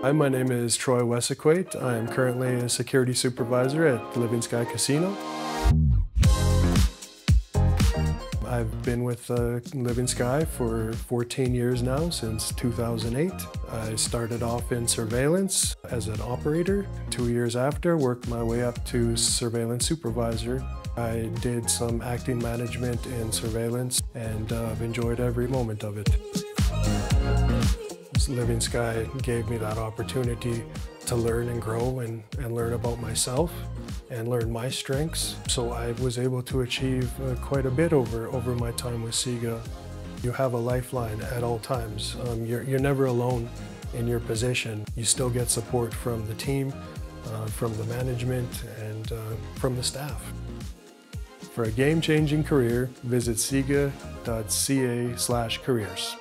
Hi, my name is Troy Wesaquate. I am currently a security supervisor at Living Sky Casino. I've been with uh, Living Sky for 14 years now, since 2008. I started off in surveillance as an operator. Two years after, worked my way up to surveillance supervisor. I did some acting management in surveillance and uh, I've enjoyed every moment of it. Living Sky gave me that opportunity to learn and grow and, and learn about myself and learn my strengths. So I was able to achieve uh, quite a bit over, over my time with SIGA. You have a lifeline at all times. Um, you're, you're never alone in your position. You still get support from the team, uh, from the management, and uh, from the staff. For a game-changing career, visit siga.ca careers.